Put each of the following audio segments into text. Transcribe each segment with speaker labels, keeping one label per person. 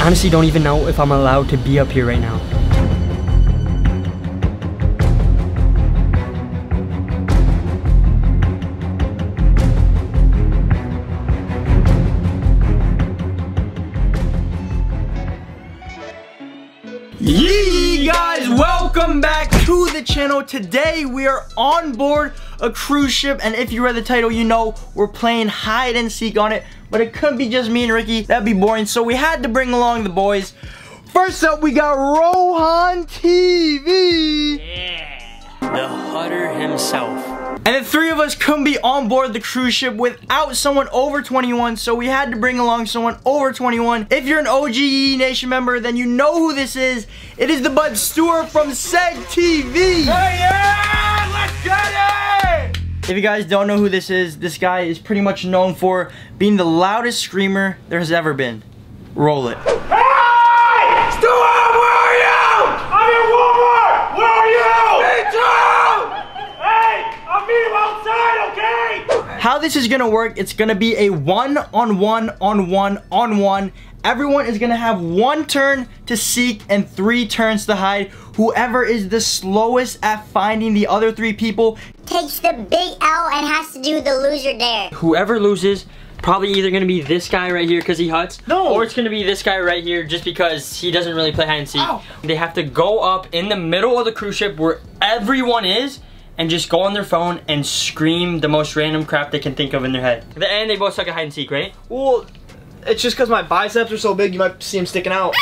Speaker 1: I honestly don't even know if I'm allowed to be up here right now.
Speaker 2: Yee guys, welcome back to the channel. Today we are on board a cruise ship and if you read the title, you know we're playing hide and seek on it, but it couldn't be just me and Ricky. That'd be boring, so we had to bring along the boys. First up, we got Rohan TV.
Speaker 1: Yeah. The Hutter himself.
Speaker 2: And the three of us couldn't be on board the cruise ship without someone over 21, so we had to bring along someone over 21. If you're an OGE Nation member, then you know who this is. It is the Bud Stewart from Seg TV.
Speaker 3: Hey, yeah! Let's get it!
Speaker 2: If you guys don't know who this is, this guy is pretty much known for being the loudest screamer there has ever been. Roll it.
Speaker 3: Hey! Stuart, where are you? I'm in Walmart! Where are you? Me too! Hey! I'll meet you outside, okay?
Speaker 2: How this is gonna work, it's gonna be a one on one on one on one. Everyone is gonna have one turn to seek and three turns to hide. Whoever is the slowest at finding the other three people,
Speaker 4: takes the big L and has to do the loser dare.
Speaker 1: Whoever loses, probably either gonna be this guy right here because he huts.
Speaker 2: No.
Speaker 1: Or it's gonna be this guy right here just because he doesn't really play hide and seek.
Speaker 2: Ow.
Speaker 1: They have to go up in the middle of the cruise ship where everyone is and just go on their phone and scream the most random crap they can think of in their head. At the end, they both suck at hide and seek, right?
Speaker 5: Well, it's just because my biceps are so big, you might see them sticking out.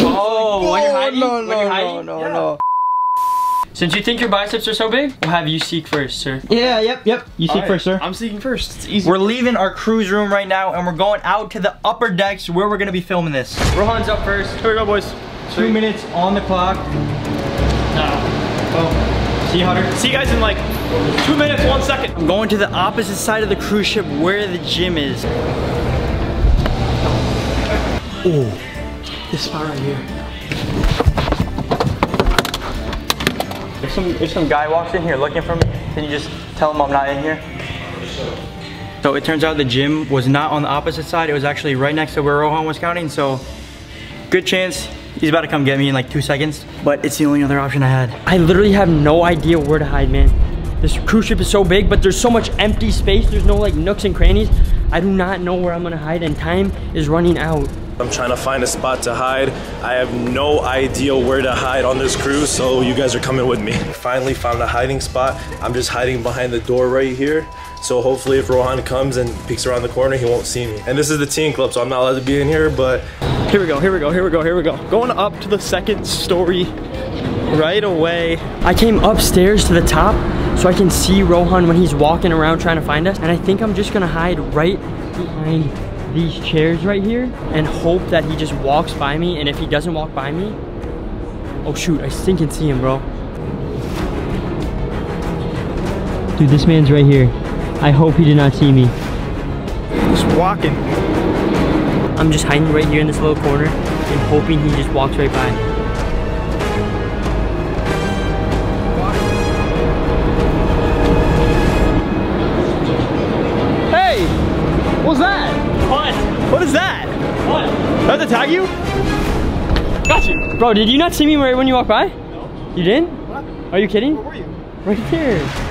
Speaker 1: Oh, when you're oh, hiding?
Speaker 2: no,
Speaker 1: when
Speaker 2: no,
Speaker 1: you're
Speaker 2: no,
Speaker 1: hiding?
Speaker 2: no,
Speaker 5: Yeah.
Speaker 2: no.
Speaker 1: Since you think your biceps are so big, we'll have you seek first, sir.
Speaker 2: Yeah, yep, yep. You seek
Speaker 5: Alright,
Speaker 2: first, sir.
Speaker 5: I'm seeking first. It's easy.
Speaker 2: We're leaving our cruise room right now and we're going out to the upper decks where we're gonna be filming this.
Speaker 1: Rohan's up first.
Speaker 5: Here we go, boys.
Speaker 2: Two minutes on the clock. Oh, see you, Hunter?
Speaker 5: See you guys in like two minutes, one second.
Speaker 2: I'm going to the opposite side of the cruise ship where the gym is. Oh, this spot right here. Some if some guy walks in here looking for me, can you just tell him I'm not in here? So it turns out the gym was not on the opposite side. It was actually right next to where Rohan was counting. So good chance he's about to come get me in like two seconds. But it's the only other option I had.
Speaker 1: I literally have no idea where to hide, man. This cruise ship is so big, but there's so much empty space. There's no like nooks and crannies. I do not know where I'm gonna hide and time is running out.
Speaker 6: I'm trying to find a spot to hide. I have no idea where to hide on this cruise, so you guys are coming with me. Finally found a hiding spot. I'm just hiding behind the door right here. So hopefully if Rohan comes and peeks around the corner, he won't see me. And this is the teen club, so I'm not allowed to be in here, but
Speaker 5: Here we go, here we go, here we go, here we go. Going up to the second story right away.
Speaker 1: I came upstairs to the top so I can see Rohan when he's walking around trying to find us. And I think I'm just gonna hide right behind these chairs right here and hope that he just walks by me. And if he doesn't walk by me, oh shoot, I think I can see him, bro. Dude, this man's right here. I hope he did not see me.
Speaker 5: Just walking.
Speaker 1: I'm just hiding right here in this little corner and hoping he just walks right by.
Speaker 5: To tag you? Got you.
Speaker 1: Bro, did you not see me right when you walked by? No. You didn't?
Speaker 5: What?
Speaker 1: Are you kidding?
Speaker 5: Where were you?
Speaker 1: Right there.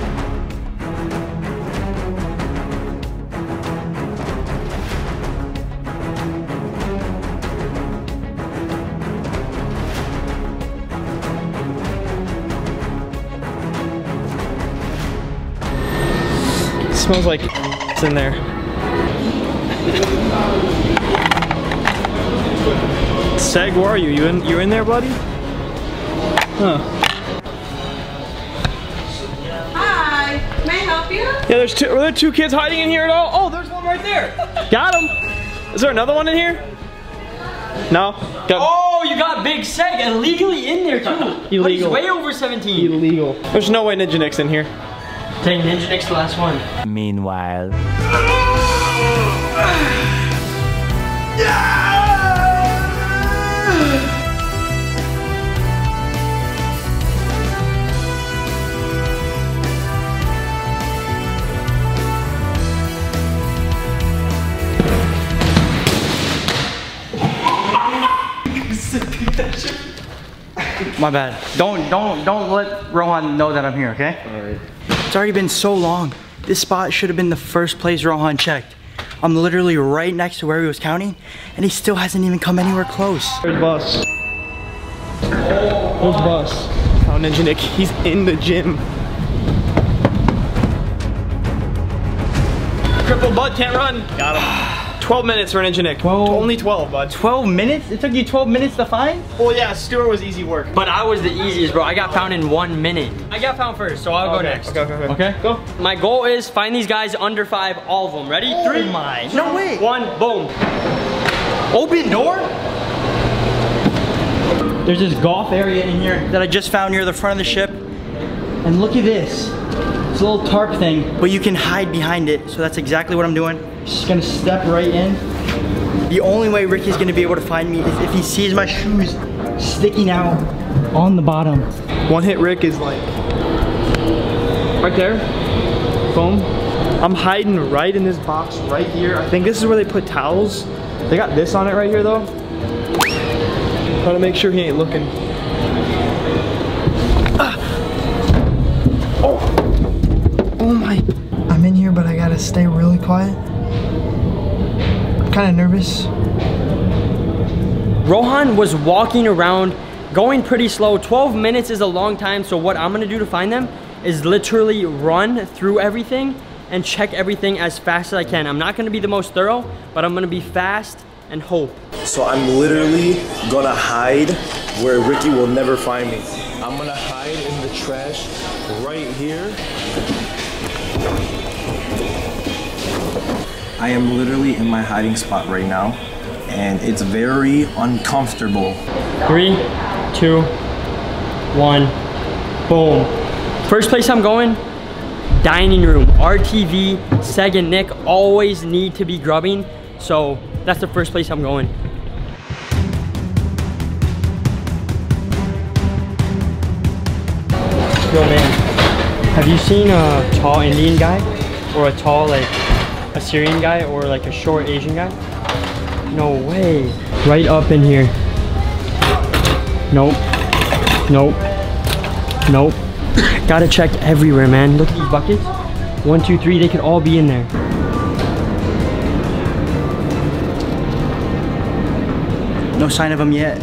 Speaker 5: smells like it's in there. Seg, where are you? You in? You in there, buddy? Huh?
Speaker 7: Hi, may I help you?
Speaker 5: Yeah, there's two. Are there two kids hiding in here at all? Oh, there's one right there. Got him. Is there another one in here? No. Got
Speaker 1: Oh, you got Big Seg illegally in there too. But he's
Speaker 5: Illegal.
Speaker 1: way over 17.
Speaker 5: illegal. There's no way Ninja Nick's in here.
Speaker 1: Take Ninja next the last one.
Speaker 8: Meanwhile.
Speaker 2: My bad. Don't don't don't let Rohan know that I'm here, okay? Alright. It's already been so long. This spot should have been the first place Rohan checked. I'm literally right next to where he was counting, and he still hasn't even come anywhere close.
Speaker 5: There's bus. There's bus. Found Ninja Nick. He's in the gym. Crippled butt can't run. Got him. 12 minutes for Ninja Nick.
Speaker 1: 12.
Speaker 5: Only 12, bud.
Speaker 2: 12 minutes? It took you 12 minutes to find?
Speaker 5: Well, yeah, Stuart was easy work.
Speaker 1: But I was the easiest, bro. I got found in one minute. I got found first, so I'll go next.
Speaker 5: Okay, okay, okay.
Speaker 2: Okay.
Speaker 5: Go.
Speaker 1: My goal is find these guys under five, all of them. Ready? Three.
Speaker 2: Oh my. No way.
Speaker 1: One, boom.
Speaker 2: Open door? There's this golf area in here that I just found near the front of the ship. And look at this. It's a little tarp thing, but you can hide behind it. So that's exactly what I'm doing. Just gonna step right in. The only way Ricky's gonna be able to find me is if he sees my shoes sticking out on the bottom.
Speaker 5: One hit Rick is like right there. Boom. I'm hiding right in this box right here. I think this is where they put towels. They got this on it right here though. Trying to make sure he ain't looking. Ah.
Speaker 2: Oh. Oh my. I'm in here, but I gotta stay really quiet. I'm kinda nervous.
Speaker 1: Rohan was walking around, going pretty slow. 12 minutes is a long time, so what I'm gonna do to find them is literally run through everything and check everything as fast as I can. I'm not gonna be the most thorough, but I'm gonna be fast and hope.
Speaker 6: So I'm literally gonna hide where Ricky will never find me. I'm gonna hide in the trash right here. I am literally in my hiding spot right now, and it's very uncomfortable.
Speaker 1: Three, two, one, boom. First place I'm going, dining room. RTV, Seg, and Nick always need to be grubbing, so that's the first place I'm going. Yo man, have you seen a tall Indian guy? Or a tall like Assyrian guy or like a short Asian guy? No way. Right up in here. Nope. Nope. Nope. Gotta check everywhere, man. Look at these buckets. One, two, three, they could all be in there.
Speaker 2: No sign of them yet.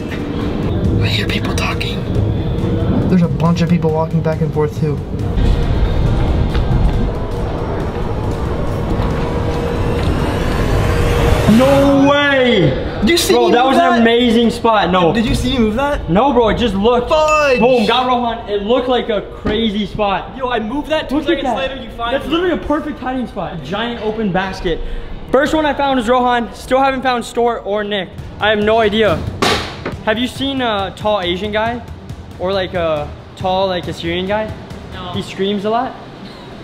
Speaker 8: I hear people talking. There's a bunch of people walking back and forth too.
Speaker 1: No way!
Speaker 2: Did you see that?
Speaker 1: Bro,
Speaker 2: me
Speaker 1: that
Speaker 2: move
Speaker 1: was an amazing spot. No.
Speaker 2: Did you see me move that?
Speaker 1: No, bro, it just looked.
Speaker 2: Fudge!
Speaker 1: Boom, got Rohan. It looked like a crazy spot.
Speaker 5: Yo, I moved that two
Speaker 1: Look
Speaker 5: seconds
Speaker 1: that.
Speaker 5: later, you find
Speaker 1: That's
Speaker 5: me.
Speaker 1: literally a perfect hiding spot. A giant open basket. First one I found is Rohan. Still haven't found Stuart or Nick. I have no idea. Have you seen a tall Asian guy? Or like a tall like Assyrian guy? No. He screams a lot?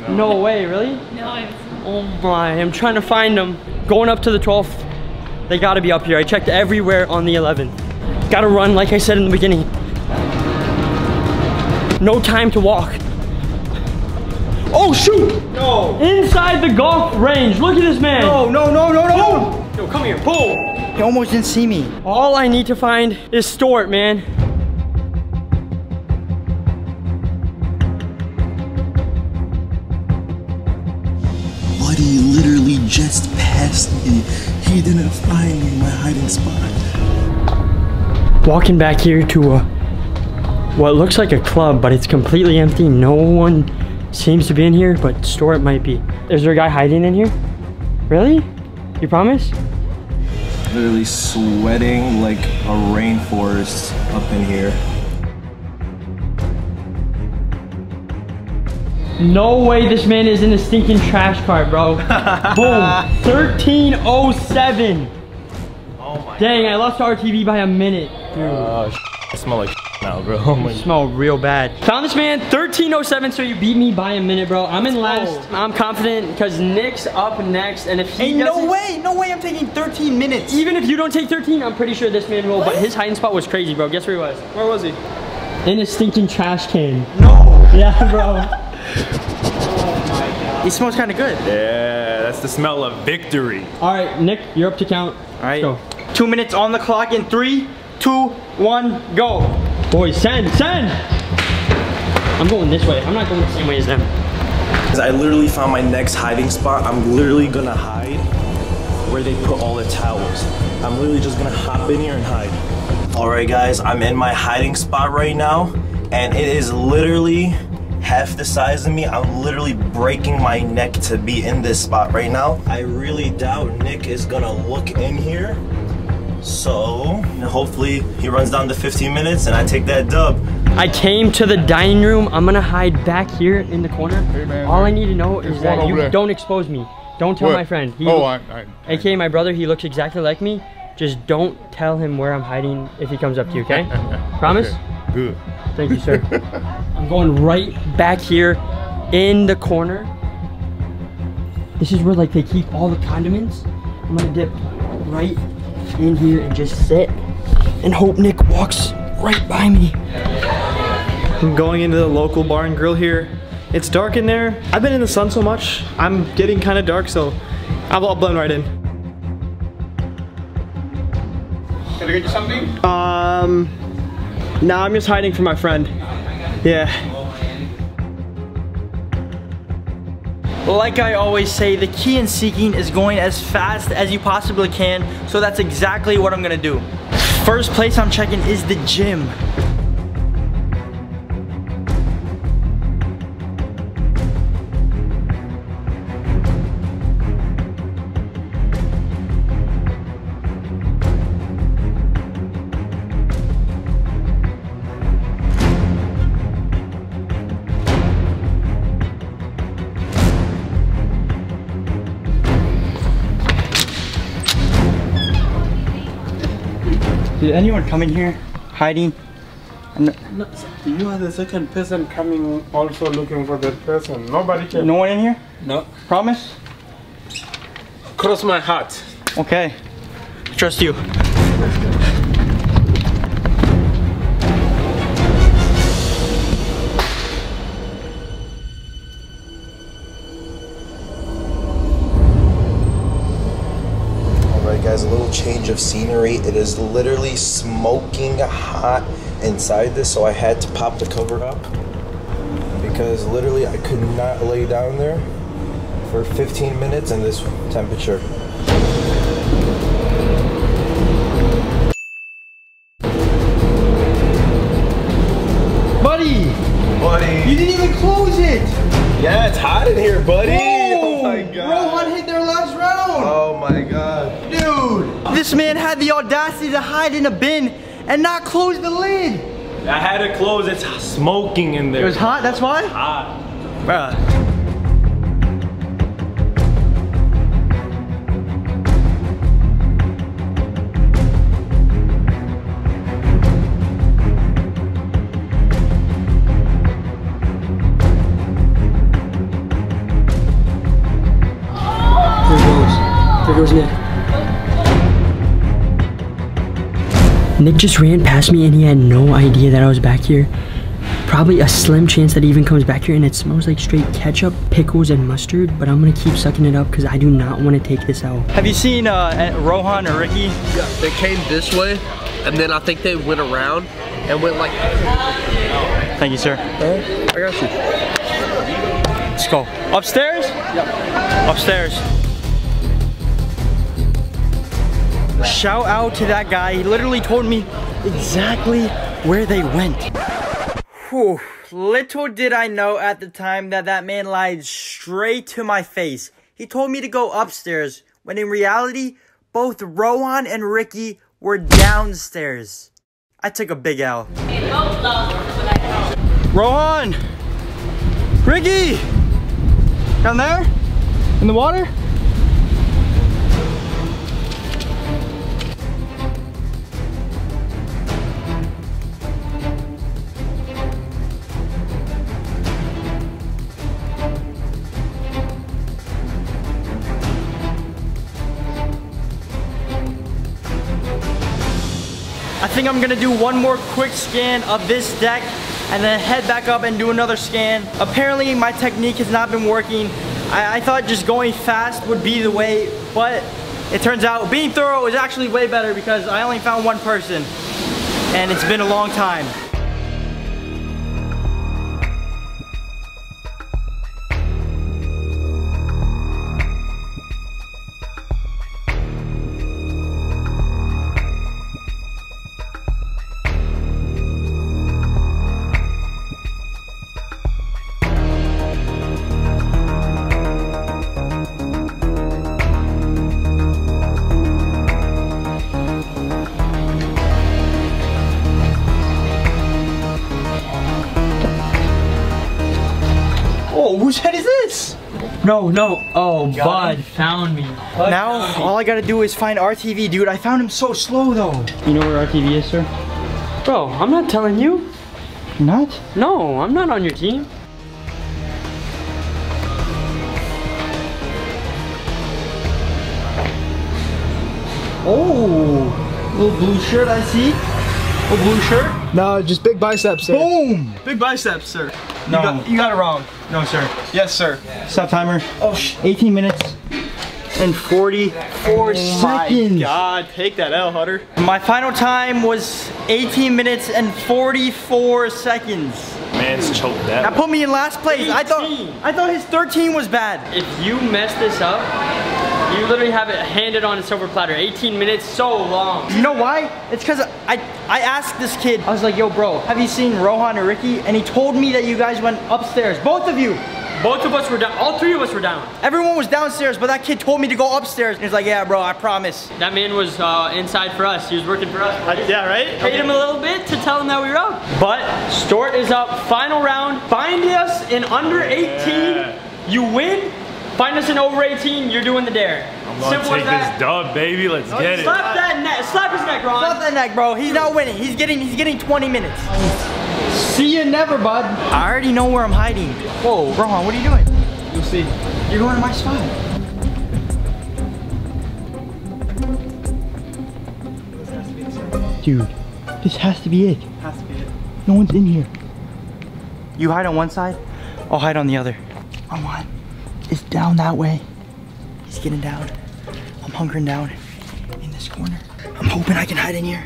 Speaker 1: No, way, really?
Speaker 7: No,
Speaker 1: Oh my, I'm trying to find them. Going up to the 12th. They gotta be up here. I checked everywhere on the 11th. Gotta run, like I said in the beginning. No time to walk. Oh shoot!
Speaker 5: No.
Speaker 1: Inside the golf range. Look at this man.
Speaker 2: No, no, no, no, no!
Speaker 1: Yo, come here. Boom.
Speaker 2: He almost didn't see me.
Speaker 1: All I need to find is Stuart, man.
Speaker 6: Just passed me. He didn't find me in my hiding spot.
Speaker 1: Walking back here to a, what looks like a club, but it's completely empty. No one seems to be in here, but Stuart might be. Is there a guy hiding in here? Really? You promise?
Speaker 6: Literally sweating like a rainforest up in here.
Speaker 1: No way this man is in a stinking trash cart, bro. Boom. 1307.
Speaker 6: Oh my
Speaker 1: Dang, I lost RTV by a minute. Dude.
Speaker 6: Oh, I smell like now, bro. Oh my
Speaker 1: smell real bad. Found this man, 1307, so you beat me by a minute, bro. I'm in last. I'm confident because Nick's up next, and if he
Speaker 2: Hey, no way, no way I'm taking 13 minutes.
Speaker 1: Even if you don't take 13, I'm pretty sure this man will. But his hiding spot was crazy, bro. Guess where he was?
Speaker 5: Where was he?
Speaker 1: In a stinking trash can.
Speaker 2: No!
Speaker 1: Yeah, bro.
Speaker 2: It smells kind of good.
Speaker 5: Yeah, that's the smell of victory.
Speaker 1: All right, Nick, you're up to count.
Speaker 2: All right.
Speaker 1: Go.
Speaker 2: Two minutes on the clock in three, two, one, go.
Speaker 1: Boys, send, send! I'm going this way. I'm not going the same way as them.
Speaker 6: Because I literally found my next hiding spot. I'm literally gonna hide where they put all the towels. I'm literally just gonna hop in here and hide. All right, guys, I'm in my hiding spot right now, and it is literally half the size of me. I'm literally breaking my neck to be in this spot right now. I really doubt Nick is gonna look in here. So, hopefully he runs down to 15 minutes and I take that dub.
Speaker 1: I came to the dining room. I'm gonna hide back here in the corner.
Speaker 9: man,
Speaker 1: All I need to know
Speaker 9: there's
Speaker 1: is that you
Speaker 9: there.
Speaker 1: don't expose me. Don't tell
Speaker 9: What?
Speaker 1: my friend. He,
Speaker 9: Oh, I, I, I
Speaker 1: AKA my brother, he looks exactly like me. Just don't tell him where I'm hiding if he comes up to you, okay? Promise?
Speaker 9: Okay, Good.
Speaker 1: Thank you, sir. I'm going right back here in the corner. This is where like they keep all the condiments. I'm gonna dip right in here and just sit and hope Nick walks right by me.
Speaker 5: I'm going into the local bar and grill here. It's dark in there. I've been in the sun so much, I'm getting kind of dark, so I'll, I'll blend right in.
Speaker 9: Can I get you something?
Speaker 5: Um, now I'm just hiding from my friend. Yeah.
Speaker 2: Like I always say, the key in seeking is going as fast as you possibly can. So that's exactly what I'm gonna do. First place I'm checking is the gym. Did anyone come in here hiding?
Speaker 10: No, You are the second person coming also looking for that person. Nobody can.
Speaker 2: No one in here?
Speaker 10: No.
Speaker 2: Promise?
Speaker 10: Cross my heart.
Speaker 2: Okay. Trust you.
Speaker 6: Guys, a little change of scenery. It is literally smoking hot inside this, so I had to pop the cover up. Because literally I could not lay down there for 15 minutes in this temperature.
Speaker 2: Buddy!
Speaker 6: Buddy!
Speaker 2: You didn't even close it!
Speaker 6: Yeah, it's hot in here, buddy! Oh my god!
Speaker 2: Rohan hit their last round!
Speaker 6: Oh my god.
Speaker 2: Dude! This man had the audacity to hide in a bin and not close the lid!
Speaker 6: I had to close, it's smoking in there.
Speaker 2: It was hot, that's why?
Speaker 6: hot.
Speaker 2: Bruh.
Speaker 1: There goes. There goes Nick. Nick just ran past me and he had no idea that I was back here. Probably a slim chance that he even comes back here and it smells like straight ketchup, pickles, and mustard, but I'm gonna keep sucking it up because I do not want to take this out.
Speaker 2: Have you seen uh, Rohan or Ricky?
Speaker 8: Yeah, they came this way, and then I think they went around and went like.
Speaker 2: Thank you, sir.
Speaker 8: I got you.
Speaker 2: Let's go. Upstairs? Yep. Upstairs. Shout out to that guy. He literally told me exactly where they went. Whew. Little did I know at the time that that man lied straight to my face. He told me to go upstairs, when in reality, both Rohan and Ricky were downstairs. I took a big L. Rohan! Ricky! Down there? In the water? Think I'm gonna do one more quick scan of this deck and then head back up and do another scan. Apparently my technique has not been working. I, I thought just going fast would be the way, but it turns out being thorough is actually way better because I only found one person and it's been a long time.
Speaker 1: No, no. Oh, Bud found me. Bud
Speaker 2: Now,
Speaker 1: found me.
Speaker 2: all I gotta do is find RTV, dude. I found him so slow, though.
Speaker 1: You know where RTV is, sir? Bro, I'm not telling you.
Speaker 2: Not?
Speaker 1: No, I'm not on your team.
Speaker 2: Oh, little blue shirt I see. Little blue shirt.
Speaker 5: No, just big biceps, sir.
Speaker 2: Boom.
Speaker 9: Big biceps, sir.
Speaker 2: No.
Speaker 9: You got, you got it wrong. No, sir. Yes, sir.
Speaker 2: Stop timer. Oh, sh 18 minutes and 44 seconds.
Speaker 9: God, take that L, Hutter.
Speaker 2: My final time was 18 minutes and 44 seconds.
Speaker 6: Man's choked
Speaker 2: That
Speaker 6: that.
Speaker 2: put me in last place. I thought I thought his 13 was bad.
Speaker 1: If you mess this up, you literally have it handed on a silver platter. 18 minutes, so long.
Speaker 2: You know why? It's because I I asked this kid. I was like, "Yo, bro, have you seen Rohan or Ricky?" And he told me that you guys went upstairs. Both of you.
Speaker 1: Both of us were down. All three of us were down.
Speaker 2: Everyone was downstairs, but that kid told me to go upstairs. And he's like, "Yeah, bro, I promise."
Speaker 1: That man was uh, inside for us. He was working for us.
Speaker 9: Yeah, right?
Speaker 1: Paid him a little bit to tell him that we were up. But Stort is up. Final round. Find us in under 18. You win. Find us in over 18. You're doing the dare.
Speaker 6: I'm gonna
Speaker 1: Simple
Speaker 6: take
Speaker 1: that.
Speaker 6: this dub, baby. Let's get it.
Speaker 1: Slap that neck. Slap his neck, Ron.
Speaker 2: Stop that neck, bro. He's not winning. He's getting he's getting 20 minutes. See you never, bud. I already know where I'm hiding. Whoa, Rohan, what are you doing?
Speaker 9: You'll see.
Speaker 2: You're going to my spot. Dude, this has to be it.
Speaker 9: Has to be it.
Speaker 2: No one's in here. You hide on one side, I'll hide on the other. Rohan is down that way. He's getting down. I'm hunkering down in this corner. I'm hoping I can hide in here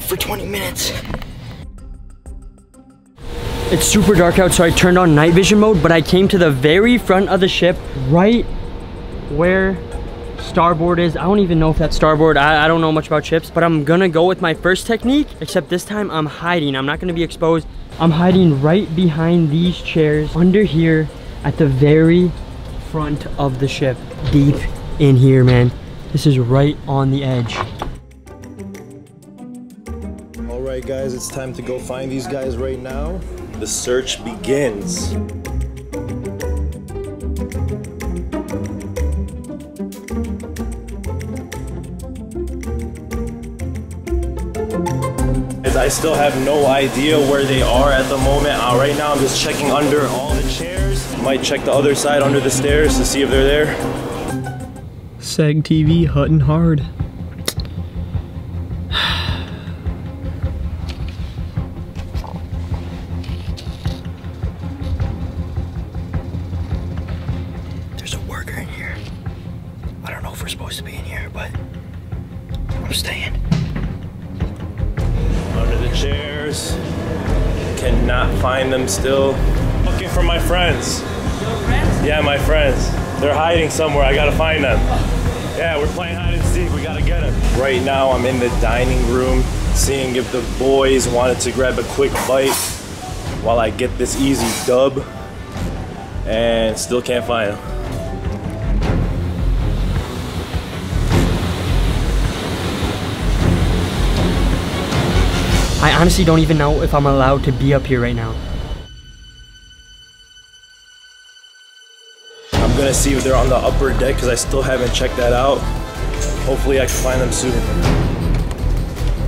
Speaker 2: for 20 minutes.
Speaker 1: It's super dark out, so I turned on night vision mode, but I came to the very front of the ship, right where starboard is. I don't even know if that's starboard. I, I don't know much about ships, but I'm gonna go with my first technique, except this time I'm hiding. I'm not gonna be exposed. I'm hiding right behind these chairs, under here, at the very front of the ship. Deep in here, man. This is right on the edge.
Speaker 6: All right, guys, it's time to go find these guys right now. The search begins. I still have no idea where they are at the moment. Uh, right now, I'm just checking under all the chairs. Might check the other side under the stairs to see if they're there.
Speaker 9: Seg TV, Hutton Hard.
Speaker 6: Hiding somewhere. I gotta find them. Yeah, we're playing hide and seek. We gotta get them. Right now, I'm in the dining room, seeing if the boys wanted to grab a quick bite while I get this easy dub. And still can't find them.
Speaker 1: I honestly don't even know if I'm allowed to be up here right now.
Speaker 6: Gonna see if they're on the upper deck because I still haven't checked that out. Hopefully I can find them soon.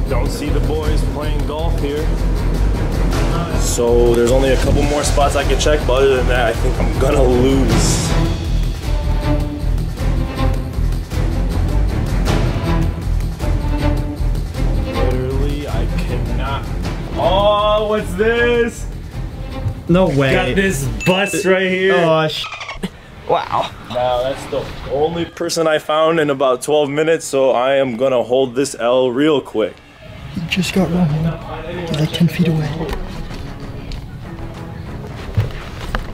Speaker 6: Don't see the boys playing golf here. So there's only a couple more spots I can check, but other than that, I think I'm gonna lose. Literally, I cannot. Oh, what's this?
Speaker 9: No way.
Speaker 6: Got this bus right here.
Speaker 9: Oh, sh-
Speaker 2: Wow.
Speaker 6: Now that's the only person I found in about 12 minutes, so I am gonna hold this L real quick.
Speaker 2: He just got Rohan. He's like 10 feet away.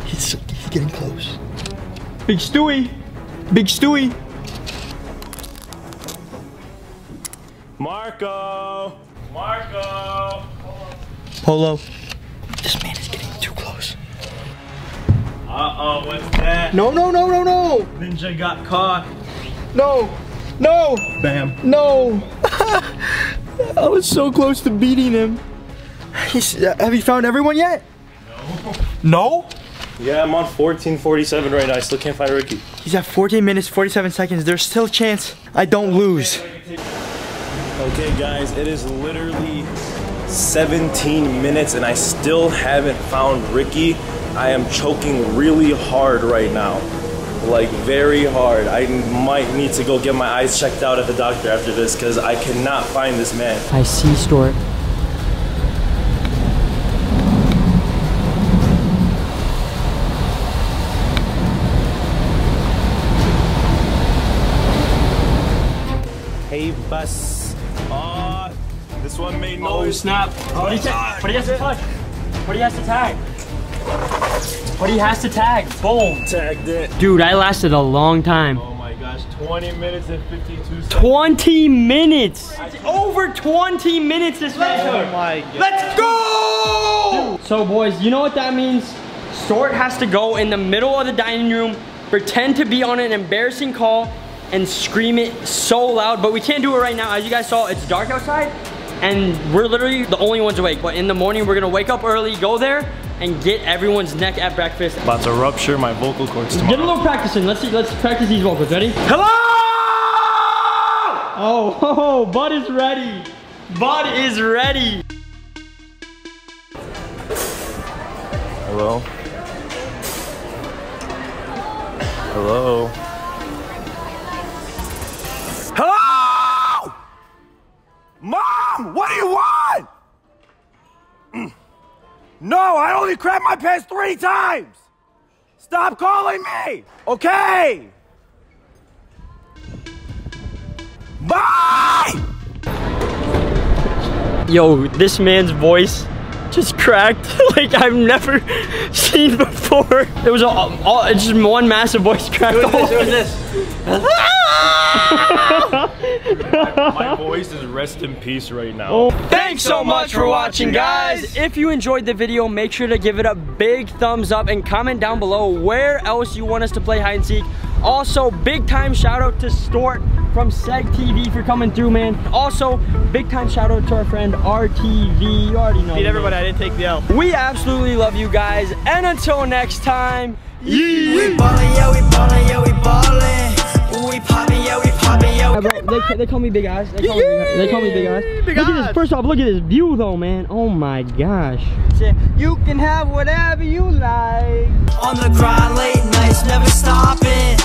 Speaker 2: He's, he's getting close.
Speaker 9: Big Stewie. Big Stewie.
Speaker 6: Marco! Marco!
Speaker 2: Polo. This
Speaker 6: Uh-oh, what's that?
Speaker 2: No, no, no, no, no.
Speaker 6: Ninja got caught.
Speaker 2: No. No.
Speaker 9: Bam.
Speaker 2: No. I was so close to beating him. He's, uh, have you found everyone yet? No. No?
Speaker 6: Yeah, I'm on 1447 right now. I still can't find Ricky.
Speaker 2: He's at 14 minutes, 47 seconds. There's still a chance I don't lose.
Speaker 6: Okay, guys, it is literally 17 minutes and I still haven't found Ricky. I am choking really hard right now. Like, very hard. I might need to go get my eyes checked out at the doctor after this because I cannot find this man.
Speaker 1: I see Stuart.
Speaker 6: Hey, bus. Ah, this one made
Speaker 1: Oh snap! What do you What do you has to touch? What do you has to tag? What he has to tag? Boom!
Speaker 6: Tagged it.
Speaker 1: Dude, I lasted a long time.
Speaker 6: Oh my gosh, 20 minutes and 52 seconds.
Speaker 1: 20 minutes! Over 20 minutes this man
Speaker 6: Oh my god.
Speaker 2: Let's go!
Speaker 1: So boys, you know what that means? Sort has to go in the middle of the dining room, pretend to be on an embarrassing call, and scream it so loud, but we can't do it right now. As you guys saw, it's dark outside, and we're literally the only ones awake. But in the morning, we're gonna wake up early, go there, and get everyone's neck at breakfast.
Speaker 6: About to rupture my vocal cords
Speaker 1: Get a little practice in. Let's see, let's practice these vocals. Ready? Hello! Oh, oh, oh Bud is ready. Bud is ready.
Speaker 6: Hello? Hello?
Speaker 3: No, I only crapped my pants three times. Stop calling me, okay? Bye!
Speaker 1: Yo, this man's voice just cracked like I've never seen before. It was all, all it's just one massive voice crack.
Speaker 2: Who is this? Who is this? Ah!
Speaker 6: My voice is rest in peace right now.
Speaker 1: Oh, thanks so much for watching, guys. If you enjoyed the video, make sure to give it a big thumbs up and comment down below where else you want us to play hide and seek. Also, big time shout out to Stort from Seg TV for coming through, man. Also, big time shout out to our friend RTV. You already know.
Speaker 9: Beat
Speaker 1: man.
Speaker 9: everybody, I didn't take the L.
Speaker 1: We absolutely love you guys. And until next time, yee.
Speaker 2: We ballin', yeah, we ballin', yeah, we ballin'. We poppin', yeah, we poppin',
Speaker 1: yeah, bro, they, they call me Big Eyes. They call, me, big, they call me Big Eyes. look at this. First off, look at this view, though, man. Oh my gosh.
Speaker 2: You can have whatever you like. On the grind, late nights, never stopping.